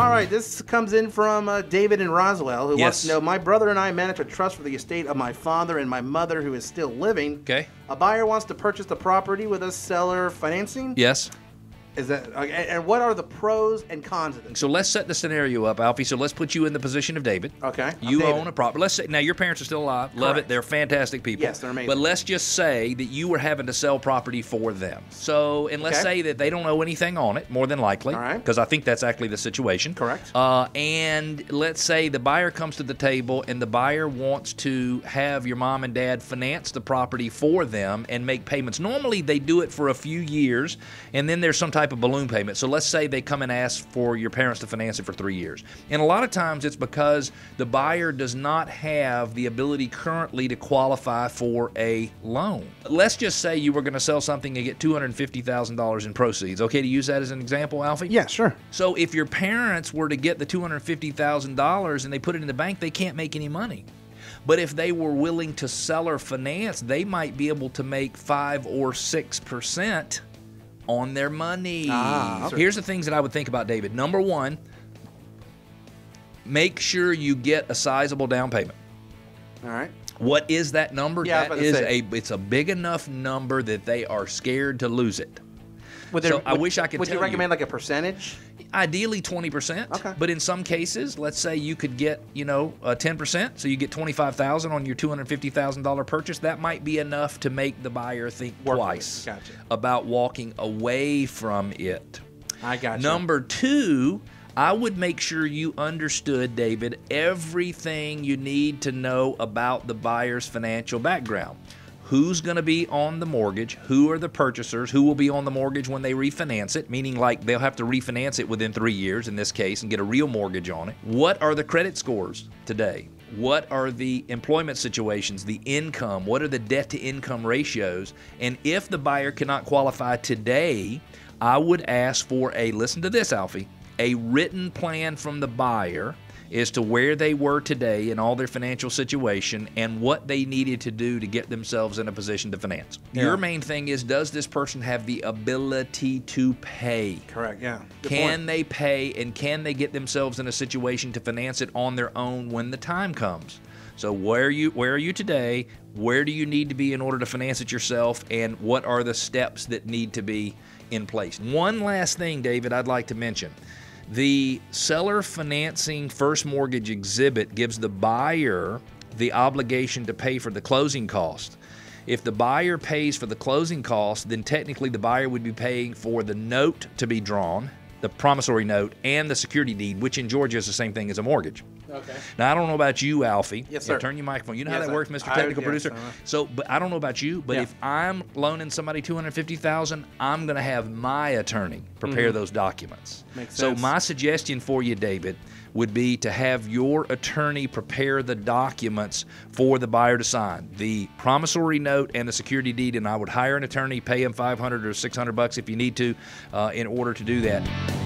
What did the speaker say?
All right, this comes in from uh, David in Roswell, who wants to know My brother and I manage a trust for the estate of my father and my mother, who is still living. Okay. A buyer wants to purchase the property with a seller financing. Yes. Is that okay, and what are the pros and cons of this? So let's set the scenario up, Alfie. So let's put you in the position of David. Okay. You David. own a property. Let's say now your parents are still alive. Love Correct. it. They're fantastic people. Yes, they're amazing. But let's just say that you were having to sell property for them. So and let's Okay. say that they don't owe anything on it, more than likely. All right. Because I think that's actually the situation. Correct. Uh, and let's say the buyer comes to the table and the buyer wants to have your mom and dad finance the property for them and make payments. Normally they do it for a few years and then there's some type of balloon payment. So let's say they come and ask for your parents to finance it for three years. And a lot of times it's because the buyer does not have the ability currently to qualify for a loan. Let's just say you were going to sell something and get $250,000 in proceeds. Okay to use that as an example, Alfie? Yeah, sure. So if your parents were to get the $250,000 and they put it in the bank, they can't make any money. But if they were willing to sell or finance, they might be able to make 5 or 6% on their money. Ah, okay. Here's the things that I would think about, David. Number 1, make sure you get a sizable down payment. All right. What is that number? Yeah, that is say. a it's a big enough number that they are scared to lose it. Would So I wish I could Would tell you you. recommend like a percentage? Ideally 20%. Okay. But in some cases, let's say you could get, you know, uh, 10%, so you get 25,000 on your $250,000 purchase, that might be enough to make the buyer think Work twice Gotcha. about walking away from it. I got you. Number 2, I would make sure you understood, David, everything you need to know about the buyer's financial background. Who's going to be on the mortgage? Who are the purchasers? Who will be on the mortgage when they refinance it? Meaning, like they'll have to refinance it within three years in this case and get a real mortgage on it. What are the credit scores today? What are the employment situations, the income? What are the debt to income ratios? And if the buyer cannot qualify today, I would ask for a listen to this, Alfie, a written plan from the buyer as to where they were today in all their financial situation and what they needed to do to get themselves in a position to finance. Yeah. Your main thing is does this person have the ability to pay? Correct. Yeah. Good Can point. they pay and can they get themselves in a situation to finance it on their own when the time comes? So where are you where are you today? Where do you need to be in order to finance it yourself and what are the steps that need to be in place? One last thing David I'd like to mention. The seller financing first mortgage exhibit gives the buyer the obligation to pay for the closing cost. If the buyer pays for the closing cost, then technically the buyer would be paying for the note to be drawn, the promissory note, and the security deed, which in Georgia is the same thing as a mortgage. Okay. Now I don't know about you, Alfie. Yes, Yeah, sir. turn your microphone. You know how that I- works, Mr. I- Technical yes, Producer. uh-huh. So, but I don't know about you. But Yeah. if I'm loaning somebody two hundred fifty thousand, I'm going to have my attorney prepare those documents. Mm-hmm. Makes so sense. my suggestion for you, David, would be to have your attorney prepare the documents for the buyer to sign, the promissory note and the security deed. And I would hire an attorney, pay him five hundred or six hundred bucks if you need to, uh, in order to do that.